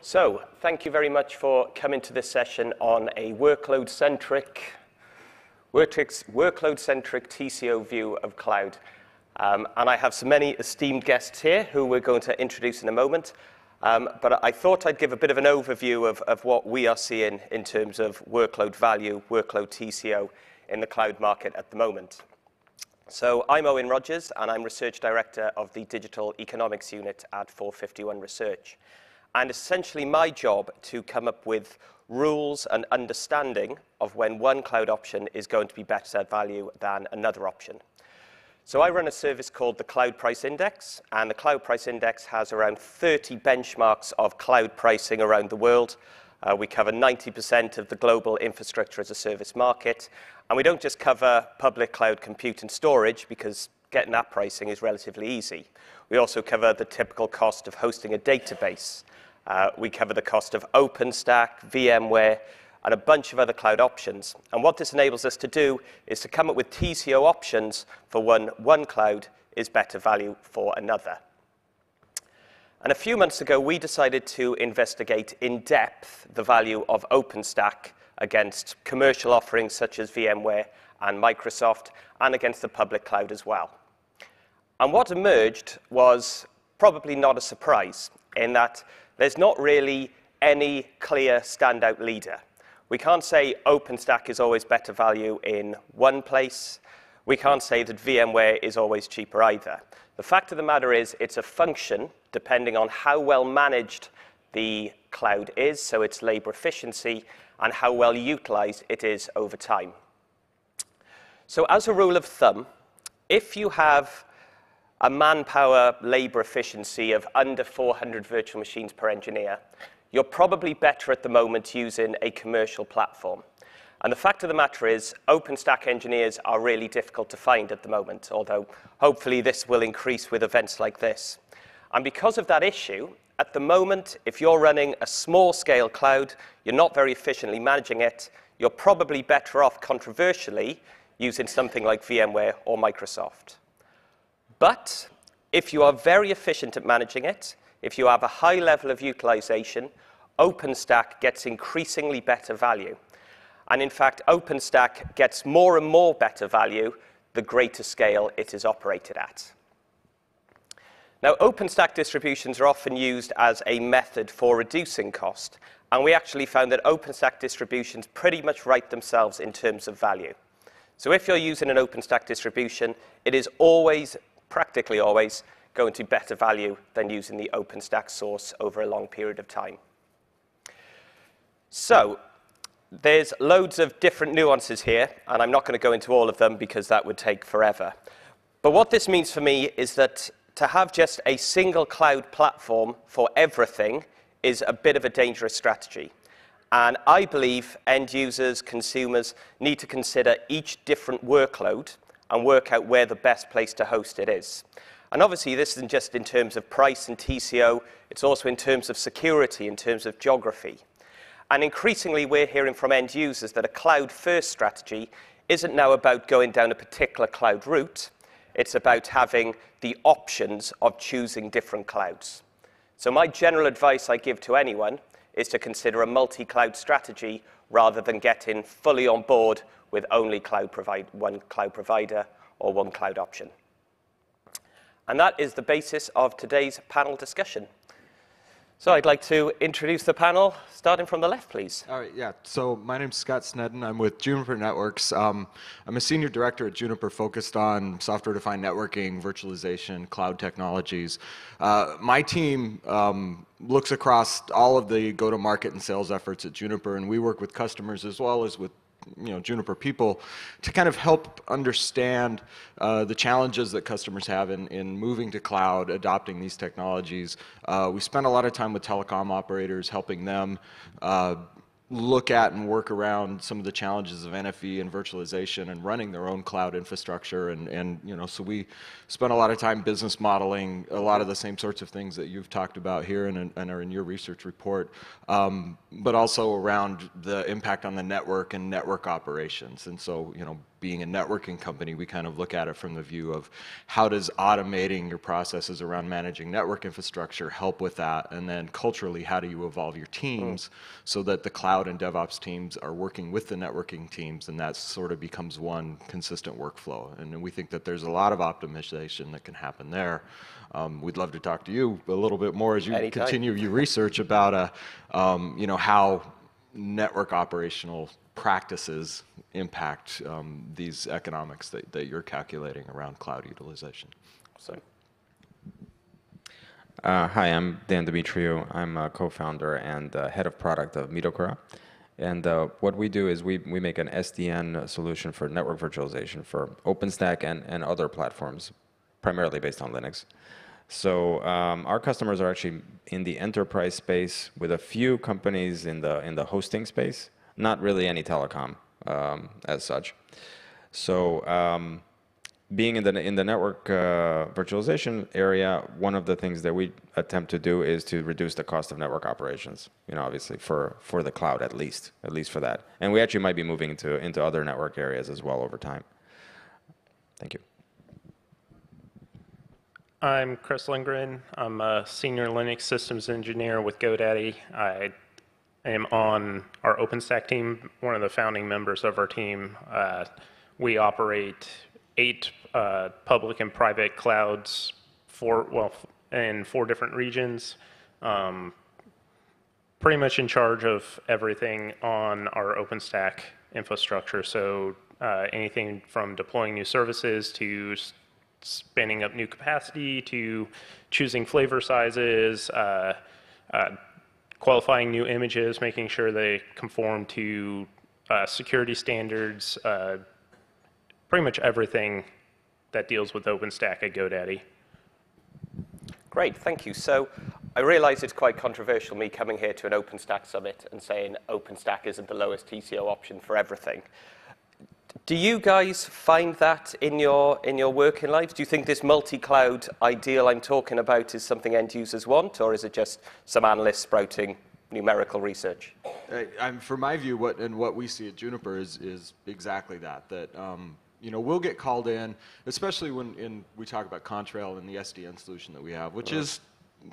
So, thank you very much for coming to this session on a workload-centric workload-centric TCO view of cloud. Um, and I have so many esteemed guests here who we're going to introduce in a moment. Um, but I thought I'd give a bit of an overview of, of what we are seeing in terms of workload value, workload TCO in the cloud market at the moment. So I'm Owen Rogers, and I'm Research Director of the Digital Economics Unit at 451 Research. And essentially my job to come up with rules and understanding of when one cloud option is going to be better value than another option. So I run a service called the Cloud Price Index, and the Cloud Price Index has around 30 benchmarks of cloud pricing around the world. Uh, we cover 90% of the global infrastructure as a service market, and we don't just cover public cloud compute and storage because getting that pricing is relatively easy. We also cover the typical cost of hosting a database. Uh, we cover the cost of OpenStack, VMware, and a bunch of other cloud options. And what this enables us to do is to come up with TCO options for when one cloud is better value for another. And a few months ago, we decided to investigate in depth the value of OpenStack against commercial offerings such as VMware and Microsoft, and against the public cloud as well. And what emerged was probably not a surprise, in that there's not really any clear standout leader. We can't say OpenStack is always better value in one place. We can't say that VMware is always cheaper either. The fact of the matter is it's a function depending on how well managed the cloud is, so its labor efficiency, and how well utilized it is over time. So as a rule of thumb, if you have a manpower labor efficiency of under 400 virtual machines per engineer, you're probably better at the moment using a commercial platform. And the fact of the matter is, OpenStack engineers are really difficult to find at the moment, although hopefully this will increase with events like this. And because of that issue, at the moment, if you're running a small-scale cloud, you're not very efficiently managing it, you're probably better off, controversially, using something like VMware or Microsoft. But if you are very efficient at managing it, if you have a high level of utilization, OpenStack gets increasingly better value. And in fact, OpenStack gets more and more better value the greater scale it is operated at. Now, OpenStack distributions are often used as a method for reducing cost, and we actually found that OpenStack distributions pretty much write themselves in terms of value. So if you're using an OpenStack distribution, it is always, practically always, going to better value than using the OpenStack source over a long period of time. So there's loads of different nuances here, and I'm not going to go into all of them because that would take forever. But what this means for me is that to have just a single cloud platform for everything is a bit of a dangerous strategy. And I believe end users, consumers need to consider each different workload and work out where the best place to host it is. And obviously, this isn't just in terms of price and TCO, it's also in terms of security, in terms of geography. And increasingly, we're hearing from end users that a cloud-first strategy isn't now about going down a particular cloud route, it's about having the options of choosing different clouds. So my general advice I give to anyone is to consider a multi-cloud strategy rather than getting fully on board with only cloud one cloud provider or one cloud option. And that is the basis of today's panel discussion. So I'd like to introduce the panel, starting from the left, please. All right, yeah. So my name's Scott Sneddon. I'm with Juniper Networks. Um, I'm a senior director at Juniper focused on software-defined networking, virtualization, cloud technologies. Uh, my team um, looks across all of the go-to-market and sales efforts at Juniper, and we work with customers as well as with you know, Juniper people to kind of help understand uh, the challenges that customers have in, in moving to cloud, adopting these technologies. Uh, we spent a lot of time with telecom operators, helping them uh, look at and work around some of the challenges of NFV and virtualization and running their own cloud infrastructure. And, and you know, so we spent a lot of time business modeling a lot of the same sorts of things that you've talked about here and, and are in your research report, um, but also around the impact on the network and network operations. And so, you know, being a networking company, we kind of look at it from the view of how does automating your processes around managing network infrastructure help with that? And then culturally, how do you evolve your teams mm. so that the cloud and DevOps teams are working with the networking teams and that sort of becomes one consistent workflow. And we think that there's a lot of optimization that can happen there. Um, we'd love to talk to you a little bit more as you Anytime. continue your research about uh, um, you know, how network operational practices impact um, these economics that, that you're calculating around cloud utilization. So. Uh, hi, I'm Dan Dumitriu. I'm a co-founder and uh, head of product of Midokura. And uh, what we do is we, we make an SDN solution for network virtualization for OpenStack and, and other platforms, primarily based on Linux. So um, our customers are actually in the enterprise space with a few companies in the in the hosting space, not really any telecom um, as such. So um, being in the in the network uh, virtualization area, one of the things that we attempt to do is to reduce the cost of network operations. You know, obviously for for the cloud at least, at least for that. And we actually might be moving into into other network areas as well over time. Thank you. I'm Kris Lindgren. I'm a senior Linux systems engineer with GoDaddy. I am on our OpenStack team, one of the founding members of our team. Uh, we operate eight uh, public and private clouds, for well, in four different regions. Um, pretty much in charge of everything on our OpenStack infrastructure. So uh, anything from deploying new services to spinning up new capacity to choosing flavor sizes, uh, uh, qualifying new images, making sure they conform to uh, security standards, uh, pretty much everything that deals with OpenStack at GoDaddy. Great, thank you. So I realize it's quite controversial, me coming here to an OpenStack summit and saying OpenStack isn't the lowest TCO option for everything. Do you guys find that in your, in your working lives? Do you think this multi-cloud ideal I'm talking about is something end users want, or is it just some analysts sprouting numerical research? Uh, from my view, what and what we see at Juniper is is exactly that. That um, you know we'll get called in, especially when in, we talk about Contrail and the SDN solution that we have, which right. is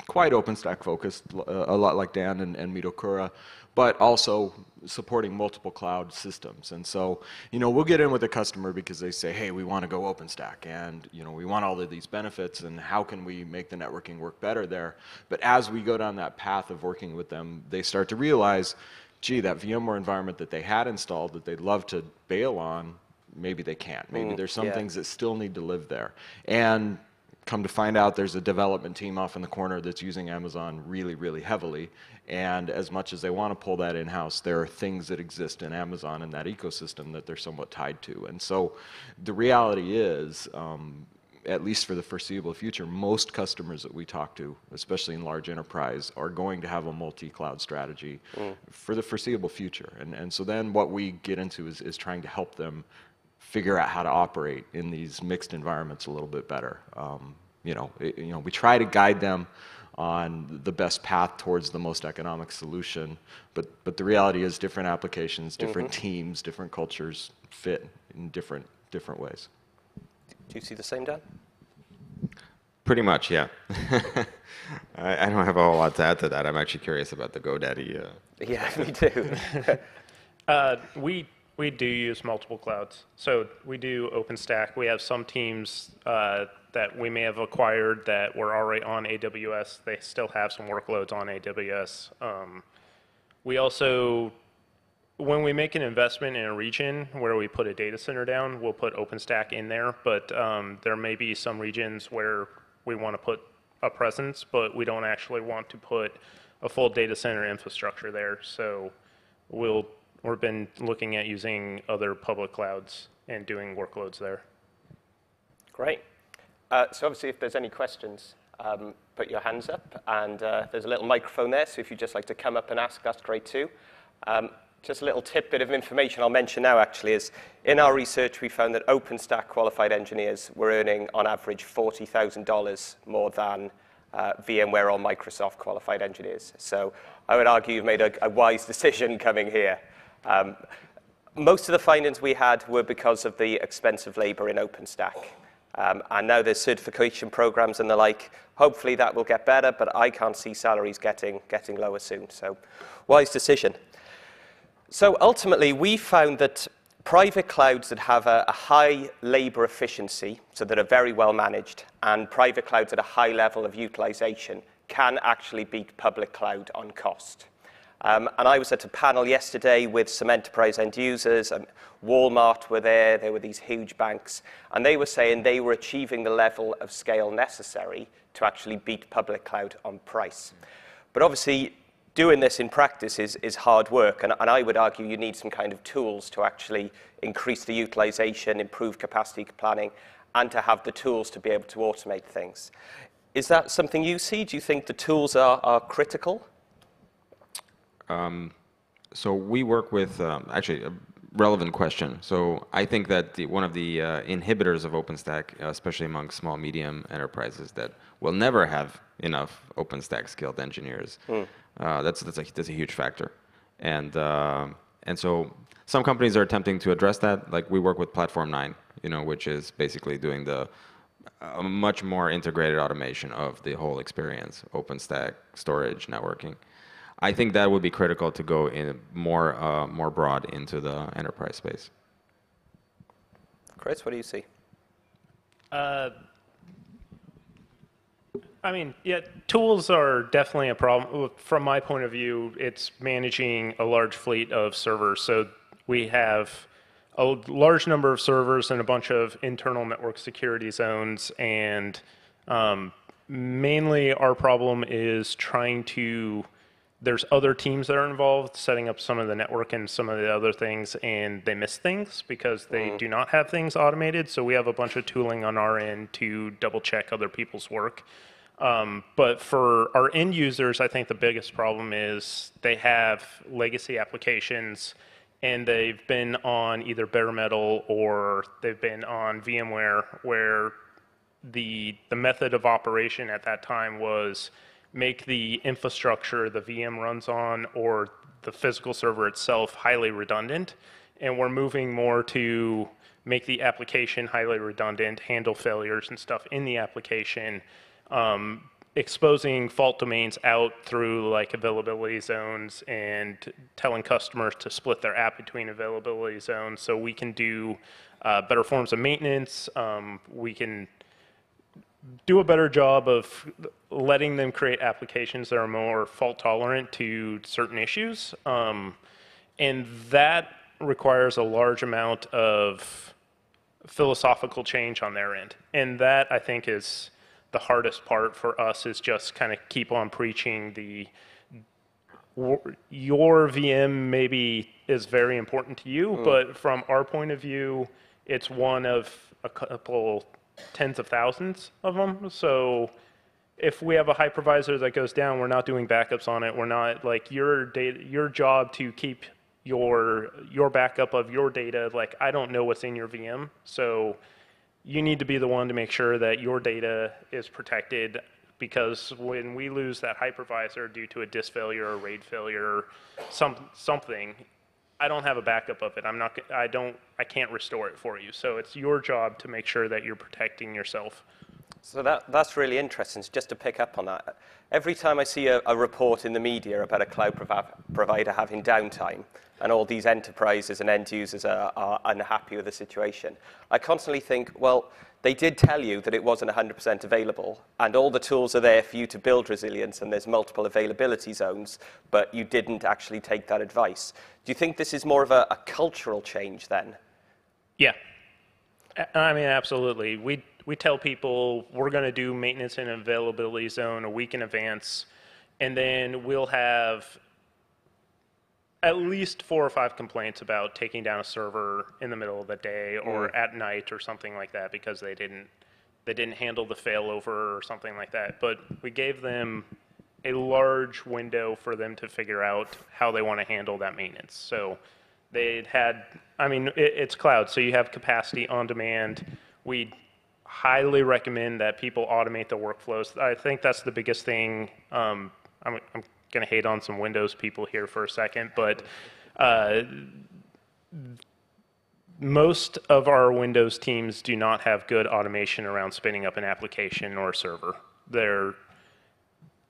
quite OpenStack focused, uh, a lot like Dan and, and Midokura, but also supporting multiple cloud systems. And so, you know, we'll get in with a customer because they say, hey, we want to go OpenStack and, you know, we want all of these benefits and how can we make the networking work better there? But as we go down that path of working with them, they start to realize, gee, that VMware environment that they had installed that they'd love to bail on, maybe they can't. Maybe mm, there's some yeah. things that still need to live there. And come to find out there's a development team off in the corner that's using Amazon really, really heavily. And as much as they want to pull that in-house, there are things that exist in Amazon and that ecosystem that they're somewhat tied to. And so the reality is, um, at least for the foreseeable future, most customers that we talk to, especially in large enterprise, are going to have a multi-cloud strategy mm. for the foreseeable future. And, and so then what we get into is, is trying to help them figure out how to operate in these mixed environments a little bit better. Um, you know, it, you know, we try to guide them on the best path towards the most economic solution, but but the reality is different applications, different mm-hmm. teams, different cultures fit in different different ways. Do you see the same, Dan? Pretty much, yeah. I, I, don't have a whole lot to add to that. I'm actually curious about the GoDaddy. Uh... Yeah, me too. uh, we we do use multiple clouds. So we do OpenStack. We have some teams uh, that we may have acquired that were already on AWS. They still have some workloads on AWS. Um, we also, when we make an investment in a region where we put a data center down, we'll put OpenStack in there. But um, there may be some regions where we want to put a presence, but we don't actually want to put a full data center infrastructure there. So we'll We've been looking at using other public clouds and doing workloads there. Great. Uh, so obviously, if there's any questions, um, put your hands up. And uh, there's a little microphone there, so if you'd just like to come up and ask, that's great too. Um, just a little tidbit of information I'll mention now, actually, is in our research, we found that OpenStack qualified engineers were earning, on average, $40,000 more than uh, VMware or Microsoft qualified engineers. So I would argue you've made a, a wise decision coming here. Um, most of the findings we had were because of the expensive labor in OpenStack. Um, and now there's certification programs and the like. Hopefully that will get better, but I can't see salaries getting, getting lower soon. So wise decision. So ultimately, we found that private clouds that have a, a high labor efficiency, so that are very well managed, and private clouds at a high level of utilization can actually beat public cloud on cost. Um, and I was at a panel yesterday with some enterprise end users. and Walmart were there. There were these huge banks. And they were saying they were achieving the level of scale necessary to actually beat public cloud on price. But obviously, doing this in practice is, is hard work. And, and I would argue you need some kind of tools to actually increase the utilization, improve capacity planning, and to have the tools to be able to automate things. Is that something you see? Do you think the tools are, are critical? Um, so we work with um, actually a relevant question. So I think that the, one of the uh, inhibitors of OpenStack, uh, especially among small medium enterprises, that will never have enough OpenStack skilled engineers. Mm. Uh, that's that's a that's a huge factor, and uh, and so some companies are attempting to address that. Like we work with Platform9, you know, which is basically doing the a much more integrated automation of the whole experience, OpenStack, storage, networking. I think that would be critical to go in more uh, more broad into the enterprise space. Kris, what do you see? Uh, I mean, yeah, tools are definitely a problem. From my point of view, it's managing a large fleet of servers. So we have a large number of servers and a bunch of internal network security zones. And um, mainly our problem is trying to there's other teams that are involved setting up some of the network and some of the other things and they miss things because they mm. do not have things automated so we have a bunch of tooling on our end to double check other people's work um, but for our end users i think the biggest problem is they have legacy applications and they've been on either bare metal or they've been on vmware where the the method of operation at that time was make the infrastructure the VM runs on or the physical server itself highly redundant. And we're moving more to make the application highly redundant, handle failures and stuff in the application, um, exposing fault domains out through like availability zones and telling customers to split their app between availability zones so we can do uh, better forms of maintenance. Um, we can do a better job of letting them create applications that are more fault tolerant to certain issues. Um, and that requires a large amount of philosophical change on their end. And that I think is the hardest part for us is just kind of keep on preaching the your VM maybe is very important to you, mm. but from our point of view, it's one of a couple tens of thousands of them. So if we have a hypervisor that goes down, we're not doing backups on it. We're not like your data, your job to keep your your backup of your data. Like I don't know what's in your VM, so you need to be the one to make sure that your data is protected. Because when we lose that hypervisor due to a disk failure or RAID failure, some something, I don't have a backup of it. I'm not. I don't. I can't restore it for you. So it's your job to make sure that you're protecting yourself. So that, that's really interesting. Just to pick up on that, every time I see a, a report in the media about a cloud prov- provider having downtime, and all these enterprises and end users are, are unhappy with the situation, I constantly think, well, they did tell you that it wasn't 100% available, and all the tools are there for you to build resilience, and there's multiple availability zones, but you didn't actually take that advice. Do you think this is more of a, a cultural change then? Yeah. I mean, absolutely. We, we tell people we're going to do maintenance and availability zone a week in advance, and then we'll have at least four or five complaints about taking down a server in the middle of the day or mm. at night or something like that because they didn't they didn't handle the failover or something like that. But we gave them a large window for them to figure out how they want to handle that maintenance. So they had, I mean, it, it's cloud, so you have capacity on demand. We highly recommend that people automate the workflows. I think that's the biggest thing. Um, I'm, I'm going to hate on some Windows people here for a second, but uh, most of our Windows teams do not have good automation around spinning up an application or a server. They're,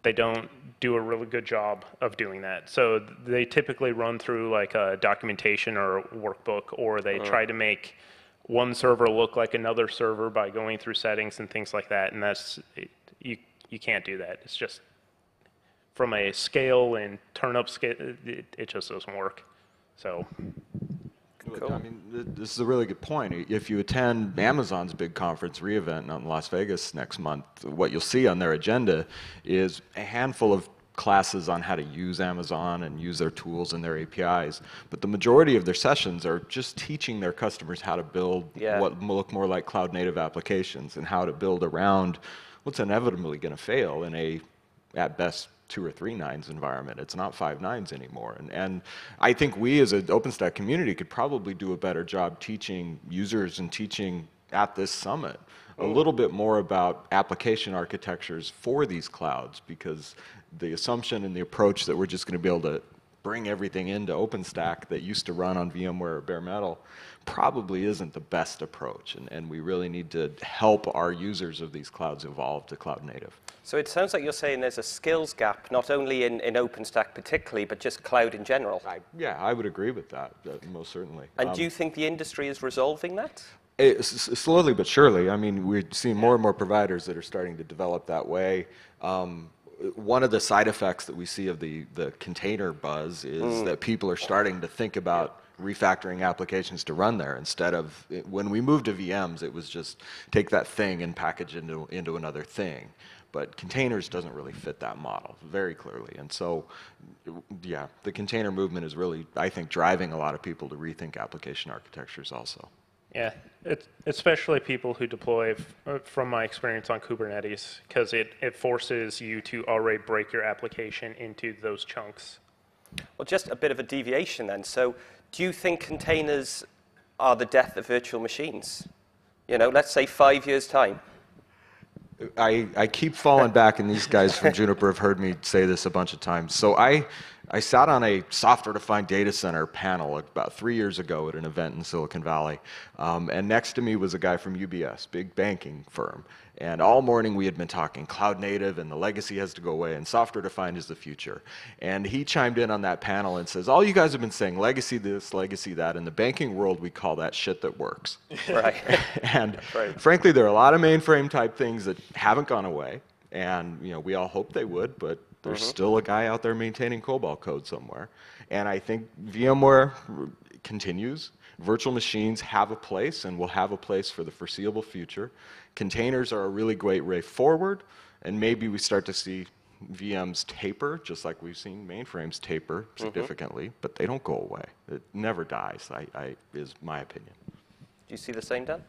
they don't do a really good job of doing that. So they typically run through like a documentation or a workbook, or they try to make one server look like another server by going through settings and things like that. And that's, it, you, you can't do that. It's just, from a scale and turn up scale, it, it just doesn't work. So Cool. I mean, this is a really good point. If you attend Amazon's big conference re:Invent out in Las Vegas next month, what you'll see on their agenda is a handful of classes on how to use Amazon and use their tools and their APIs. But the majority of their sessions are just teaching their customers how to build Yeah. what look more like cloud native applications and how to build around what's inevitably going to fail in a, at best, two or three nines environment. It's not five nines anymore. And, and I think we as an OpenStack community could probably do a better job teaching users and teaching at this summit a mm. little bit more about application architectures for these clouds because the assumption and the approach that we're just going to be able to bring everything into OpenStack that used to run on VMware or bare metal probably isn't the best approach. And, and we really need to help our users of these clouds evolve to cloud native. So it sounds like you're saying there's a skills gap, not only in, in OpenStack particularly, but just cloud in general. I, yeah, I would agree with that, uh, most certainly. And Um, do you think the industry is resolving that? It, s- slowly but surely. I mean, we're seeing more and more providers that are starting to develop that way. Um, one of the side effects that we see of the, the container buzz is mm. that people are starting to think about refactoring applications to run there instead of when we moved to VMs, it was just take that thing and package into into another thing. But containers doesn't really fit that model very clearly, and so yeah, the container movement is really, I think, driving a lot of people to rethink application architectures also. Yeah, it, especially people who deploy, f- uh, from my experience on Kubernetes, because it, it forces you to already break your application into those chunks. Well, just a bit of a deviation then. So, do you think containers are the death of virtual machines? You know, let's say five years' time. I, I keep falling back, and these guys from Juniper have heard me say this a bunch of times. So I, I sat on a software-defined data center panel about three years ago at an event in Silicon Valley, um, and next to me was a guy from UBS, big banking firm. And all morning we had been talking cloud native, and the legacy has to go away, and software-defined is the future. And he chimed in on that panel and says, "All you guys have been saying legacy this, legacy that. In the banking world, we call that shit that works." Right. and right. frankly, there are a lot of mainframe type things that haven't gone away, and you know we all hope they would, but there's mm-hmm. still a guy out there maintaining COBOL code somewhere. And I think VMware r- continues. Virtual machines have a place and will have a place for the foreseeable future. Containers are a really great way forward, and maybe we start to see VMs taper, just like we've seen mainframes taper mm-hmm. significantly, but they don't go away. It never dies, I, I, is my opinion. Do you see the same, Dan?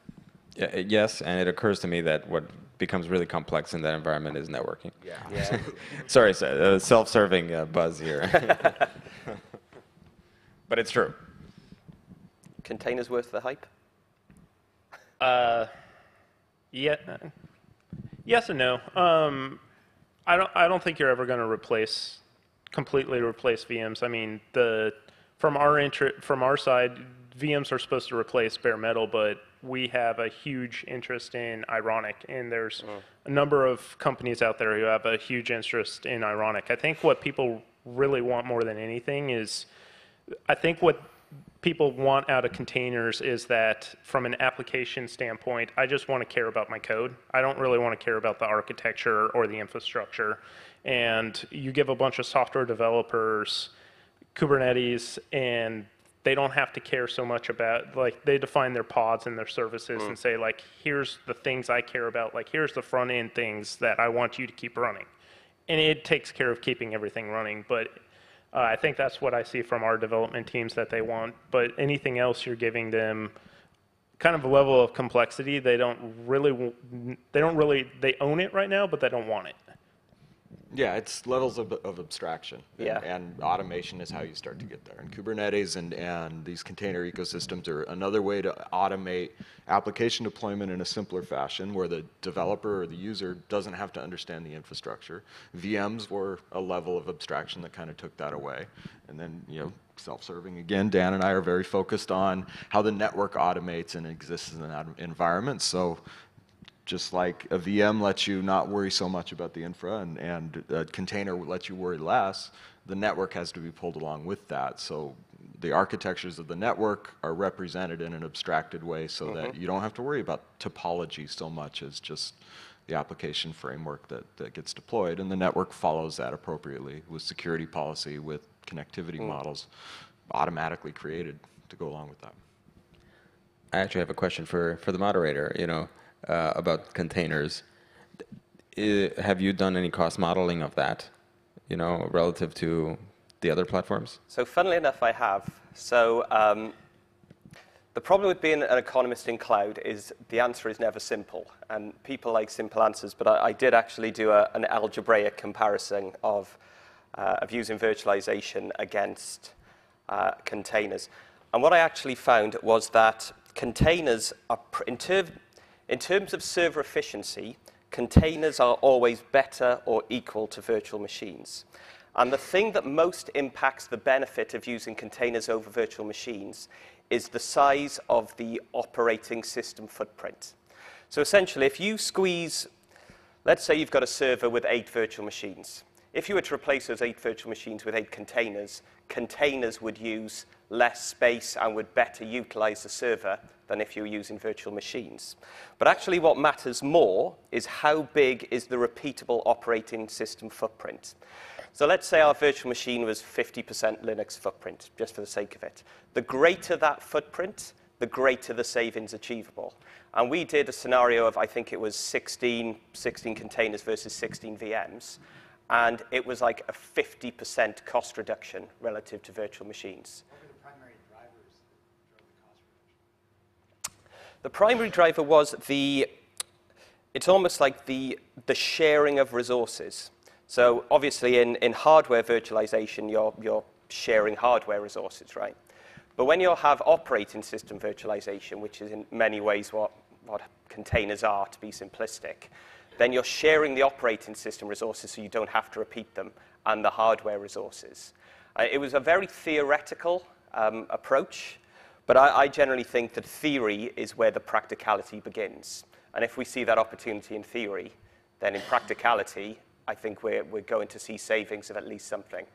Yeah, yes, and it occurs to me that what becomes really complex in that environment is networking. Yeah. Sorry, so- uh, self-serving uh, buzz here. but it's true. Containers worth the hype? Uh, yeah, yes and no. Um, I don't. I don't think you're ever going to replace completely replace VMs. I mean, the from our inter- from our side, VMs are supposed to replace bare metal, but we have a huge interest in Ironic, and there's mm. a number of companies out there who have a huge interest in Ironic. I think what people really want more than anything is I think what people want out of containers is that from an application standpoint, I just want to care about my code. I don't really want to care about the architecture or the infrastructure. And you give a bunch of software developers Kubernetes and they don't have to care so much about like they define their pods and their services and say like here's the things I care about like here's the front end things that I want you to keep running and it takes care of keeping everything running. But uh, I think that's what I see from our development teams that they want. But anything else, you're giving them kind of a level of complexity they don't really w- they don't really they own it right now, but they don't want it. Yeah, it's levels of, of abstraction. And- Yeah. And, automation is how you start to get there. And Kubernetes and, and these container ecosystems are another way to automate application deployment in a simpler fashion where the developer or the user doesn't have to understand the infrastructure. VMs were a level of abstraction that kind of took that away. And then, you know, self-serving again, Dan and I are very focused on how the network automates and exists in that environment. So just like a VM lets you not worry so much about the infra and, and a container lets you worry less, the network has to be pulled along with that. So the architectures of the network are represented in an abstracted way so that mm-hmm. you don't have to worry about topology so much as just the application framework that, that gets deployed. And the network follows that appropriately with security policy, with connectivity mm. models automatically created to go along with that. I actually have a question for, for the moderator, you know, uh, about containers. I- have you done any cost modeling of that, you know, relative to the other platforms? So funnily enough, I have. So um, the problem with being an economist in cloud is the answer is never simple. And people like simple answers, but I, I did actually do a, an algebraic comparison of, uh, of using virtualization against uh, containers. And what I actually found was that containers are, in, ter- in terms of server efficiency, containers are always better or equal to virtual machines. And the thing that most impacts the benefit of using containers over virtual machines is the size of the operating system footprint. So essentially, if you squeeze, let's say you've got a server with eight virtual machines. If you were to replace those eight virtual machines with eight containers, containers would use less space and would better utilize the server than if you were using virtual machines. But actually, what matters more is how big is the repeatable operating system footprint. So let's say our virtual machine was 50% Linux footprint, just for the sake of it. The greater that footprint, the greater the savings achievable. And we did a scenario of, I think it was 16, 16 containers versus 16 VMs. And it was like a 50% cost reduction relative to virtual machines. What were the primary drivers that drove the cost reduction? The primary driver was the, it's almost like the, the sharing of resources. So obviously in, in hardware virtualization, you're, you're sharing hardware resources, right? But when you have operating system virtualization, which is in many ways what, what containers are, to be simplistic, then you're sharing the operating system resources so you don't have to repeat them, and the hardware resources. Uh, it was a very theoretical um, approach, but I, I generally think that theory is where the practicality begins. And if we see that opportunity in theory, then in practicality, I think we're, we're going to see savings of at least something.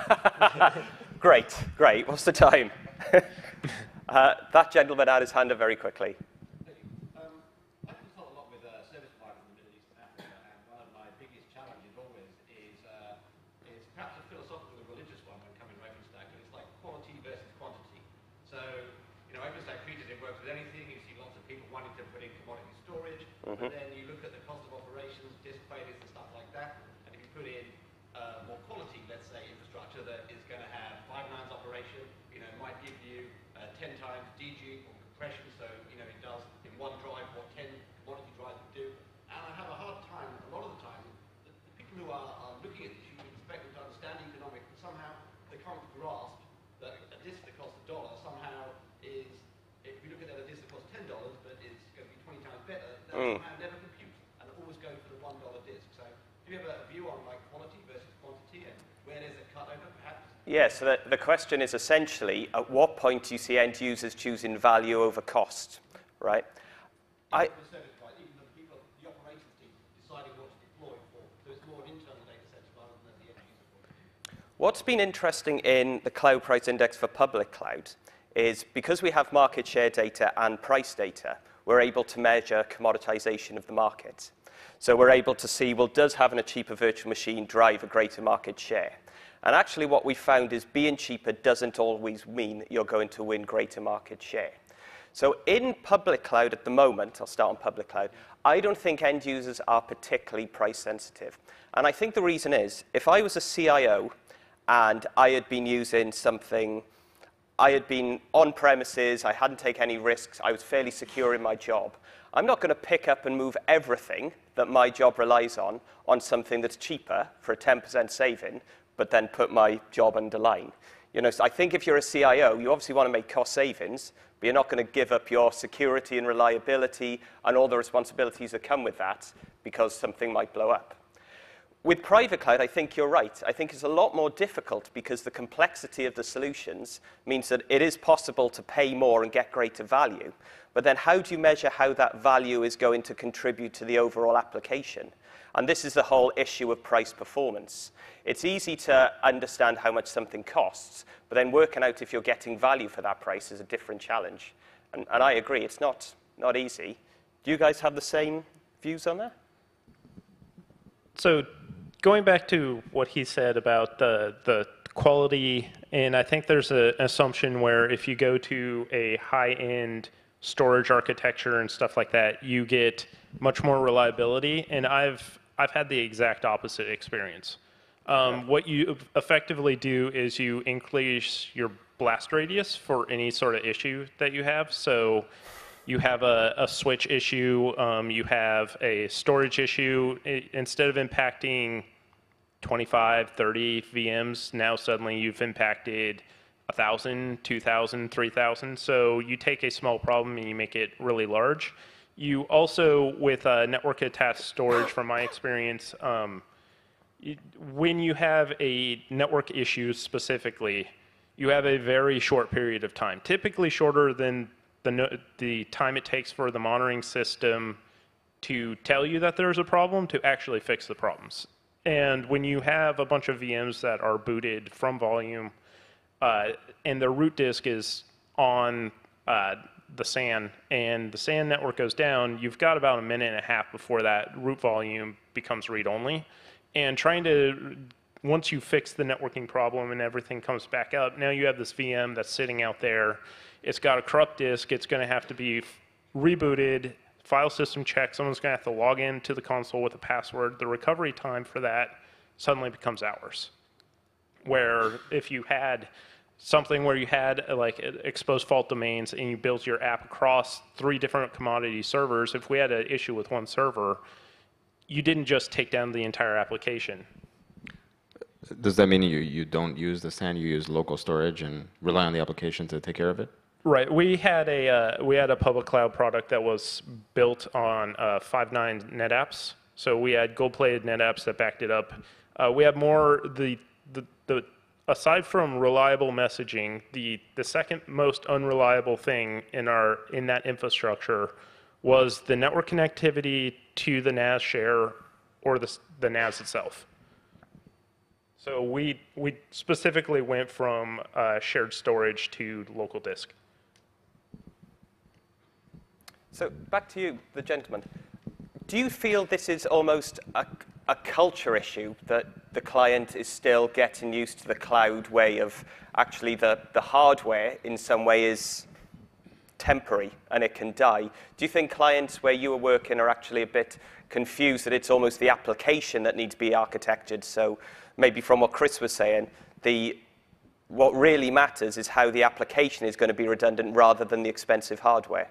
great, great. What's the time? uh, that gentleman had his hand up very quickly. Um, I consult a lot with uh, service providers in the Middle East and Africa, and one of my biggest challenges always is, uh, is perhaps a philosophical and religious one when coming to OpenStack, and it's like quality versus quantity. So, you know, OpenStack features it works with anything. You see lots of people wanting to put in commodity storage, but then you look at the cost of operations, disk failures, and stuff like that, and if you put in uh, more quality, let's say, infrastructure that is going to have five nines operation, you know, might give you uh, 10 times dedupe or compression, so, you know, it does in one drive what 10 commodity drives would do. And I have a hard time, a lot of the time, the, the people who are, are looking at this, you would expect them to understand economics, but somehow they can't grasp that a disk that costs a dollar somehow is, if you look at a disk that costs $10, but it's going to be 20 times better, that somehow never computes, and always go for the $1 disk. So do you have a view on like quality versus quantity and where there's a cut over perhaps? Yeah, so the, the question is essentially at what point do you see end users choosing value over cost, right? I, the service provider, even the people, the operations team deciding what to deploy for. So it's more an internal data center rather than the end user for it. What's been interesting in the cloud price index for public cloud is because we have market share data and price data, we're able to measure commoditization of the market. So we're able to see, well, does having a cheaper virtual machine drive a greater market share? And actually what we found is being cheaper doesn't always mean you're going to win greater market share. So in public cloud at the moment, I'll start on public cloud, I don't think end users are particularly price sensitive. And I think the reason is, if I was a CIO and I had been using something, I had been on premises, I hadn't taken any risks, I was fairly secure in my job, I'm not going to pick up and move everything that my job relies on on something that's cheaper for a 10% saving, but then put my job underline. You know, so I think if you're a CIO, you obviously want to make cost savings, but you're not going to give up your security and reliability and all the responsibilities that come with that because something might blow up. With private cloud, I think you're right. I think it's a lot more difficult because the complexity of the solutions means that it is possible to pay more and get greater value. But then how do you measure how that value is going to contribute to the overall application? And this is the whole issue of price performance. It's easy to understand how much something costs, but then working out if you're getting value for that price is a different challenge. And, and I agree, it's not, not easy. Do you guys have the same views on that? So going back to what he said about the, the quality, and I think there's an assumption where if you go to a high-end storage architecture and stuff like that, you get much more reliability. And I've, I've had the exact opposite experience. Um, what you effectively do is you increase your blast radius for any sort of issue that you have. So you have a, a switch issue, um, you have a storage issue. It, instead of impacting 25, 30 VMs, now suddenly you've impacted 1,000, 2,000, 3,000. So you take a small problem and you make it really large. You also, with uh, network attached storage, from my experience, um, when you have a network issue specifically, you have a very short period of time, typically shorter than the, the time it takes for the monitoring system to tell you that there's a problem to actually fix the problems. And when you have a bunch of VMs that are booted from volume uh, and their root disk is on uh, the SAN and the SAN network goes down, you've got about a minute and a half before that root volume becomes read only. And trying to, once you fix the networking problem and everything comes back up, now you have this VM that's sitting out there it's got a corrupt disk. It's going to have to be rebooted, file system check. Someone's going to have to log in to the console with a password. The recovery time for that suddenly becomes hours. Where if you had something where you had uh, like exposed fault domains and you built your app across three different commodity servers, if we had an issue with one server, you didn't just take down the entire application. Does that mean you, you don't use the SAN, you use local storage and rely on the application to take care of it? Right. We had a uh, we had a public cloud product that was built on uh, five9 NetApps. So we had gold-plated NetApps that backed it up. Uh, we have more the, the the aside from reliable messaging, the the second most unreliable thing in our in that infrastructure was the network connectivity to the NAS share or the the NAS itself. So we we specifically went from uh, shared storage to local disk. So back to you, the gentleman. Do you feel this is almost a, a culture issue that the client is still getting used to the cloud way of actually the, the hardware in some way is temporary and it can die. Do you think clients where you are working are actually a bit confused that it's almost the application that needs to be architected? So maybe from what Kris was saying, the, what really matters is how the application is going to be redundant rather than the expensive hardware.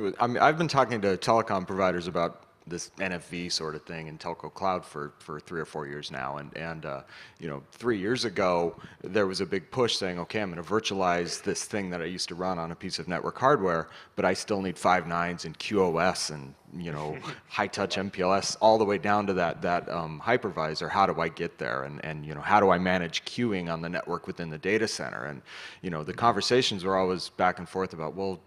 mean, I've been talking to telecom providers about this NFV sort of thing in telco cloud for, for three or four years now. And, and uh, you know, three years ago, there was a big push saying, okay, I'm going to virtualize this thing that I used to run on a piece of network hardware, but I still need five nines and QoS and you know, high touch MPLS all the way down to that, that um, hypervisor. How do I get there? And, and, you know, how do I manage queuing on the network within the data center? And, you know, the conversations were always back and forth about, well,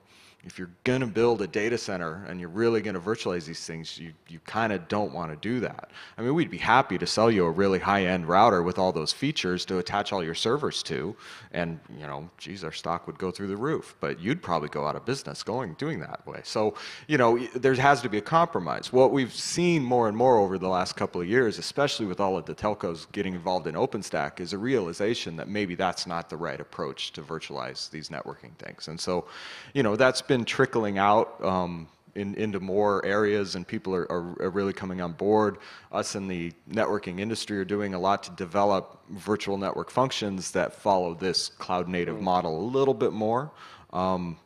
if you're going to build a data center and you're really going to virtualize these things, you, you kind of don't want to do that. I mean, we'd be happy to sell you a really high-end router with all those features to attach all your servers to, and you know, geez, our stock would go through the roof. But you'd probably go out of business going doing that way. So, you know, there has to be a compromise. What we've seen more and more over the last couple of years, especially with all of the telcos getting involved in OpenStack, is a realization that maybe that's not the right approach to virtualize these networking things. And so, you know, that's been trickling out um, in, into more areas, and people are, are, are, really coming on board. Us in the networking industry are doing a lot to develop virtual network functions that follow this cloud native model a little bit more. Um,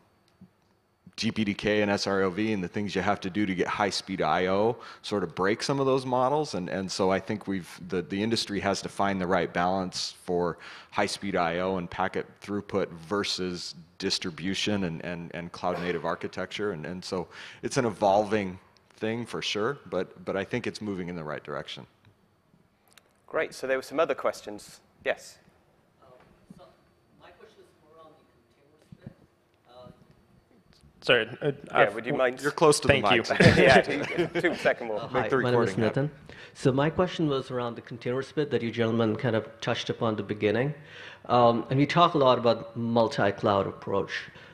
DPDK and SR-IOV and the things you have to do to get high-speed I/O sort of break some of those models, and and so I think we've the the industry has to find the right balance for high-speed I/O and packet throughput versus distribution and and and cloud-native architecture, and and so it's an evolving thing for sure, but but I think it's moving in the right direction. Great. So there were some other questions. Yes. Sorry. Uh, yeah, would you mind? You're close to thank the mic. You. yeah, two, two second more. Uh, hi, my name is Nathan. So my question was around the container split that you gentlemen kind of touched upon the beginning. Um, and we talk a lot about multi-cloud approach.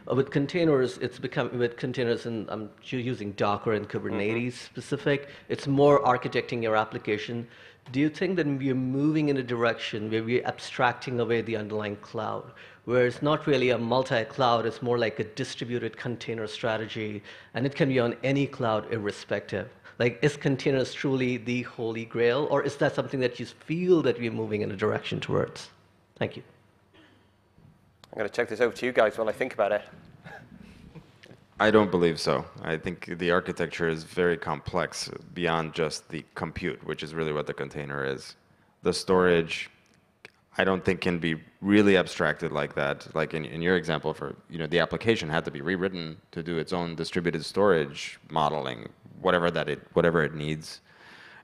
Uh, with containers, it's become, with containers, and I'm using Docker and Kubernetes mm-hmm. specific, it's more architecting your application. Do you think that we're moving in a direction where we're abstracting away the underlying cloud? Where it's not really a multi-cloud, it's more like a distributed container strategy, and it can be on any cloud irrespective. Like, is containers truly the holy grail, or is that something that you feel that we're moving in a direction towards? Thank you. I'm going to check this over to you guys while I think about it. I don't believe so. I think the architecture is very complex beyond just the compute, which is really what the container is. The storage, I don't think can be really abstracted like that. Like in, in your example, for you know, the application had to be rewritten to do its own distributed storage modeling, whatever that it whatever it needs.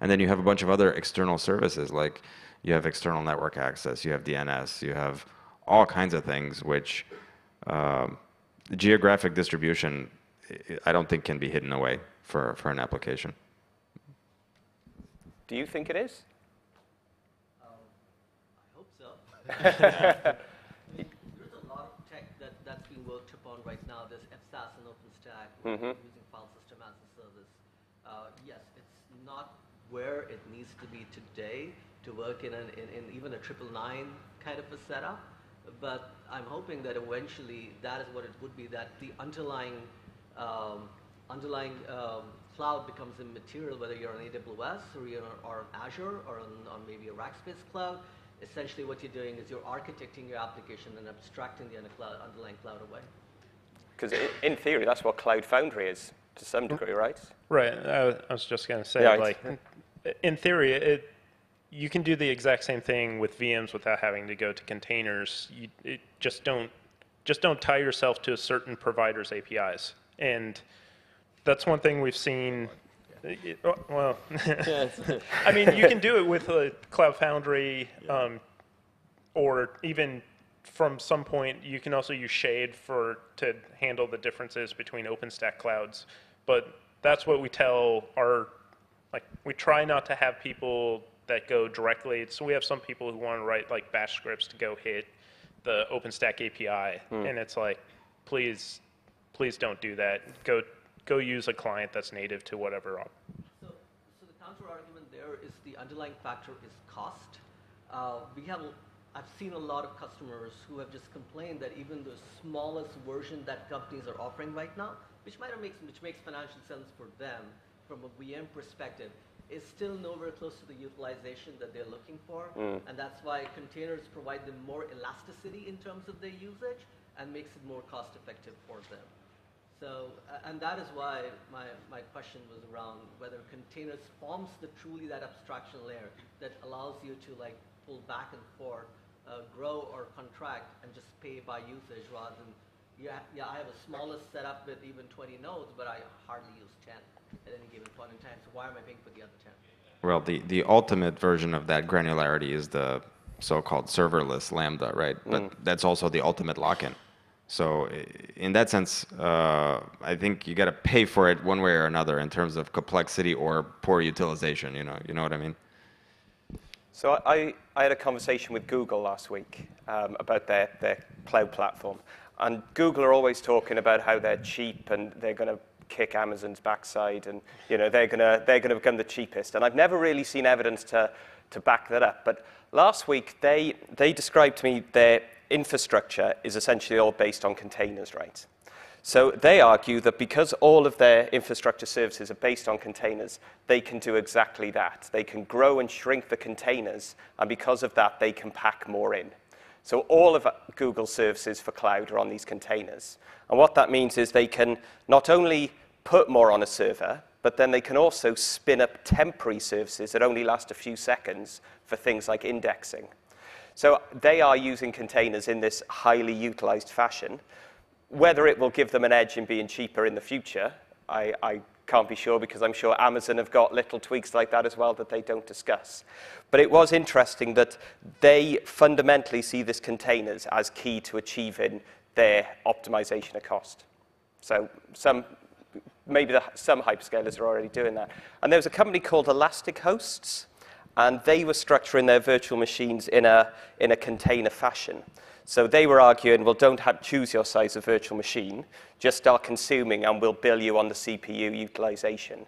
And then you have a bunch of other external services, like you have external network access, you have DNS, you have all kinds of things which um, geographic distribution, I don't think can be hidden away for, for an application. Do you think it is? There's a lot of tech that, that's being worked upon right now. There's FSaaS and OpenStack mm-hmm. using file system as a service. Uh, yes, it's not where it needs to be today to work in, an, in, in even a triple nine kind of a setup. But I'm hoping that eventually that is what it would be, that the underlying um, underlying um, cloud becomes immaterial, whether you're on AWS or you're on, on Azure or on, on maybe a Rackspace cloud essentially what you're doing is you're architecting your application and abstracting the underlying cloud away. Because in theory, that's what Cloud Foundry is to some degree, mm. right? Right. I was just going to say, yeah, like, in theory, it, you can do the exact same thing with VMs without having to go to containers. You just don't just don't tie yourself to a certain provider's APIs. And that's one thing we've seen Oh, well, I mean, you can do it with a Cloud Foundry, um, or even from some point, you can also use Shade for to handle the differences between OpenStack clouds. But that's what we tell our, like, we try not to have people that go directly. So we have some people who want to write like bash scripts to go hit the OpenStack API, hmm. and it's like, please, please don't do that. Go go use a client that's native to whatever. So, so the counter argument there is the underlying factor is cost. Uh, we have, I've seen a lot of customers who have just complained that even the smallest version that companies are offering right now, which might make which makes financial sense for them from a VM perspective, is still nowhere close to the utilization that they're looking for. Mm. And that's why containers provide them more elasticity in terms of their usage and makes it more cost effective for them. So, and that is why my, my question was around whether containers forms the truly that abstraction layer that allows you to like pull back and forth, uh, grow or contract and just pay by usage rather than, yeah, yeah, I have a smallest setup with even 20 nodes, but I hardly use 10 at any given point in time. So why am I paying for the other 10? Well, the, the ultimate version of that granularity is the so-called serverless Lambda, right? But that's also the ultimate lock-in. So in that sense, uh, I think you got to pay for it one way or another in terms of complexity or poor utilization. You know, you know what I mean? So I, I had a conversation with Google last week um, about their, their cloud platform. And Google are always talking about how they're cheap and they're going to kick Amazon's backside and you know, they're going to they're going to become the cheapest. And I've never really seen evidence to, to back that up. But last week, they, they described to me their infrastructure is essentially all based on containers, right? So they argue that because all of their infrastructure services are based on containers, they can do exactly that. They can grow and shrink the containers, and because of that, they can pack more in. So all of Google services for cloud are on these containers. And what that means is they can not only put more on a server, but then they can also spin up temporary services that only last a few seconds for things like indexing. So they are using containers in this highly utilized fashion. Whether it will give them an edge in being cheaper in the future, I, I can't be sure because I'm sure Amazon have got little tweaks like that as well that they don't discuss. But it was interesting that they fundamentally see this containers as key to achieving their optimization of cost. So some, maybe the, some hyperscalers are already doing that. And there was a company called Elastic Hosts, and they were structuring their virtual machines in a, in a container fashion. So they were arguing, well, don't have, choose your size of virtual machine, just start consuming and we'll bill you on the CPU utilization,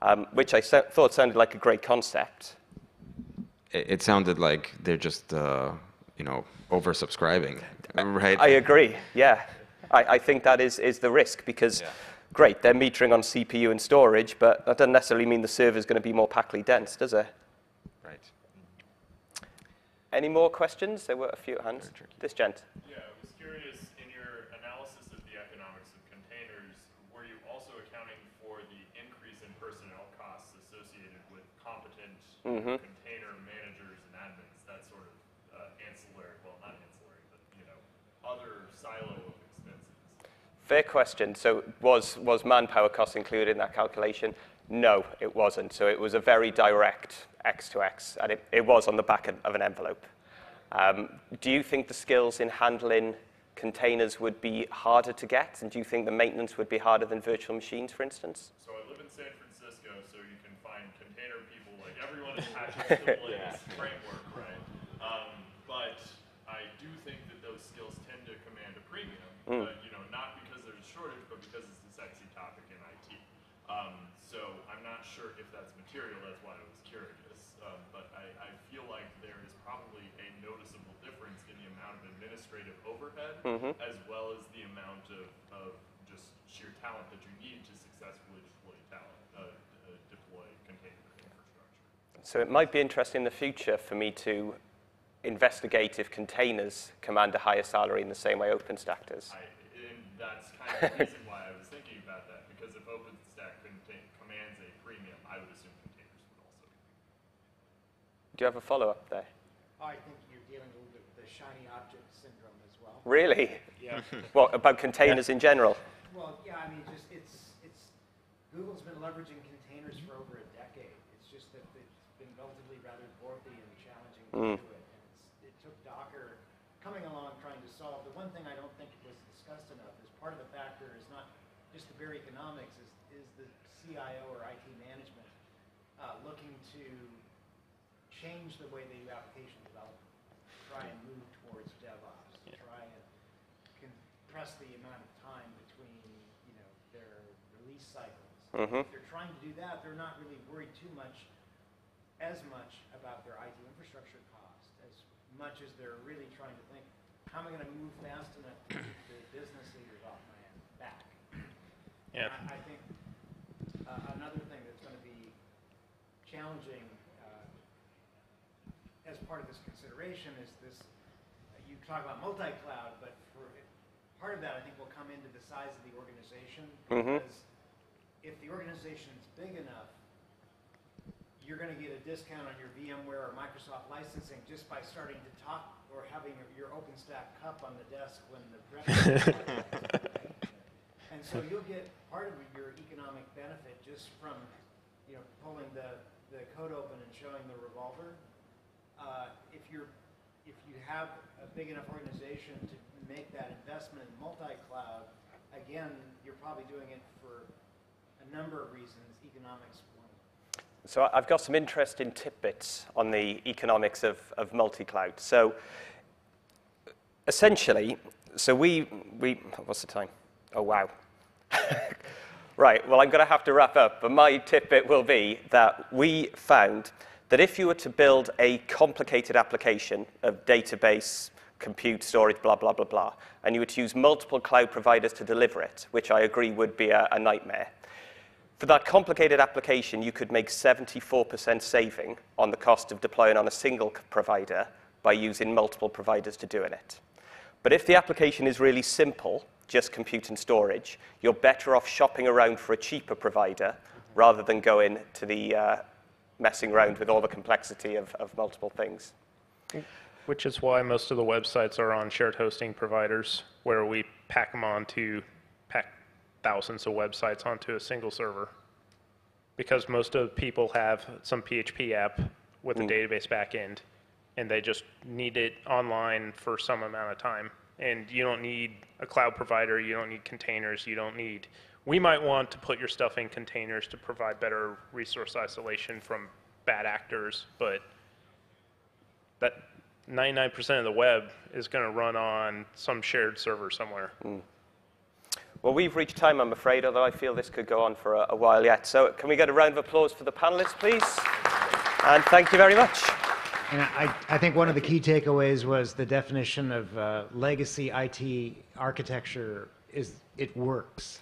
um, which I so- thought sounded like a great concept. It, it sounded like they're just, uh, you know, oversubscribing, right? I agree, yeah. I, I think that is, is the risk because, great, they're metering on CPU and storage, but that doesn't necessarily mean the server is going to be more packly dense, does it? Right. Any more questions? There were a few hands. This gent. Yeah, I was curious, in your analysis of the economics of containers, were you also accounting for the increase in personnel costs associated with competent container managers and admins, that sort of uh, ancillary, well, not ancillary, but, you know, other silo of expenses? Fair question. So was, was manpower cost included in that calculation? No, it wasn't. So it was a very direct X to X, and it, it was on the back of of an envelope. Um, do you think the skills in handling containers would be harder to get? And do you think the maintenance would be harder than virtual machines, for instance? So I live in San Francisco, so you can find container people, like everyone attaches to the Linux framework, right? Um, but I do think that those skills tend to command a premium, uh, you know, not because there's a shortage, but because it's a sexy topic in IT. Um, so I'm not sure if that's material, that's why I was curious. Um, but I, I feel like there is probably a noticeable difference in the amount of administrative overhead as well as the amount of, of just sheer talent that you need to successfully deploy talent, uh, uh, deploy container infrastructure. So it might be interesting in the future for me to investigate if containers command a higher salary in the same way OpenStack does. I, and that's kind of the reason why I was thinking about that, because if OpenStack contain, commands a premium, I would assume containers would also. Do you have a follow-up there? I think you're dealing a little bit with the shiny object syndrome as well. Really? Yeah. What, about containers in general? Well, yeah, I mean, just, it's, it's, Google's been leveraging containers for over a decade. It's just that it's been relatively rather dwarfy and challenging to do it. And it took Docker coming along trying to solve, the one thing I don't think was discussed enough is part of the factor is not just the bare economics, is, is the CIO or IT management uh, looking to change the way they do application development, try and move towards DevOps, try and compress the amount of time between, you know, their release cycles. Mhm. If they're trying to do that, they're not really worried too much, as much about their IT infrastructure cost, as much as they're really trying to think, how am I gonna move fast enough to keep the business leaders off my back? Yeah. I, I think, uh, another thing that's gonna be challenging, as part of this consideration is this, you talk about multi-cloud, but for part of that, I think, will come into the size of the organization. Mhm. Because if the organization is big enough, you're going to get a discount on your VMware or Microsoft licensing just by starting to talk or having your OpenStack cup on the desk when the. And so you'll get part of your economic benefit just from, you know, pulling the, the code open and showing the revolver. Uh, if you're, if you have a big enough organization to make that investment in multi-cloud, again, you're probably doing it for a number of reasons, economics one. So I've got some interesting tidbits on the economics of, of multi-cloud. So essentially, so we, we, what's the time? Oh, wow. right, well, I'm going to have to wrap up, but my tidbit will be that we found that if you were to build a complicated application of database, compute, storage, blah, blah, blah, blah, and you were to use multiple cloud providers to deliver it, which I agree would be a, a nightmare, for that complicated application, you could make 74% saving on the cost of deploying on a single provider by using multiple providers to doing it. But if the application is really simple, just compute and storage, you're better off shopping around for a cheaper provider rather than going to the uh, messing around with all the complexity of, of multiple things. Which is why most of the websites are on shared hosting providers, where we pack them onto, pack thousands of websites onto a single server. Because most of the people have some PHP app with a mm. database backend, and they just need it online for some amount of time. And you don't need a cloud provider, you don't need containers, you don't need, we might want to put your stuff in containers to provide better resource isolation from bad actors, but that 99% of the web is going to run on some shared server somewhere. Well, we've reached time, I'm afraid, although I feel this could go on for a, a while yet. So can we get a round of applause for the panelists, please? And thank you very much. And I, I think one of the key takeaways was the definition of uh, legacy IT architecture is it works.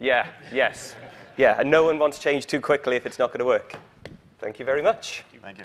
Yeah, yes. Yeah, and no one wants change too quickly if it's not going to work. Thank you very much. Thank you.